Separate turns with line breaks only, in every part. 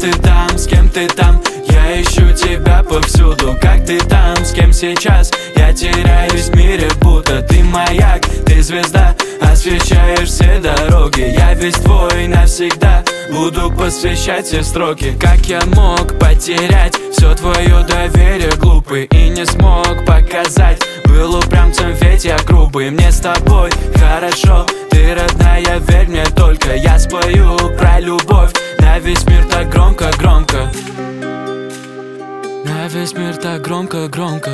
ты там, с кем ты там? Я ищу тебя повсюду. Как ты там, с кем сейчас? Я теряюсь в мире, будто ты маяк. Ты звезда, освещаешь все дороги. Я весь твой навсегда. Буду посвящать все строки. Как я мог потерять все твое доверие глупый И не смог показать? Был упрямцем, ведь я грубый. Мне с тобой хорошо. Ты родная, верь мне только. Я спою про любовь весь мир так громко-громко На весь мир так громко-громко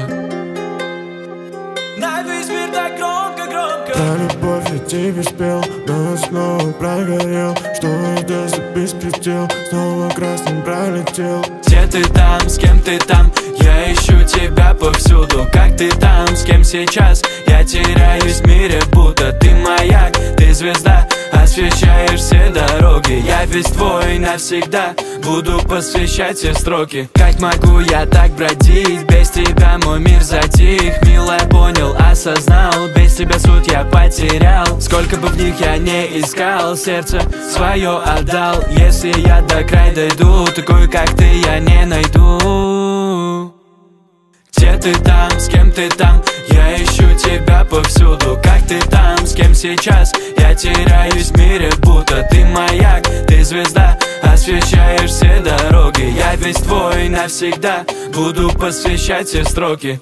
На весь мир так громко-громко
Про любовь я тебе спел, но снова прогорел. Что это за беспредел, снова красным пролетел.
Где ты там, с кем ты там? Я ищу тебя повсюду. Как ты там, с кем сейчас? Я теряюсь в мире, будто ты маяк. Ты звезда, освещаешь все дороги Я весь твой навсегда Буду посвящать все строки. Как могу я так бродить? Без тебя мой мир затих. Милая, понял, осознал. Без тебя суть я потерял. Сколько бы в них я не искал Сердце свое отдал. Если я до края дойду Такой, как ты, я не найду ты там, с кем ты там? Я ищу тебя повсюду, как ты там, с кем сейчас? Я теряюсь в мире, будто ты маяк, ты звезда Освещаешь все дороги, я весь твой навсегда. Буду посвящать все строки.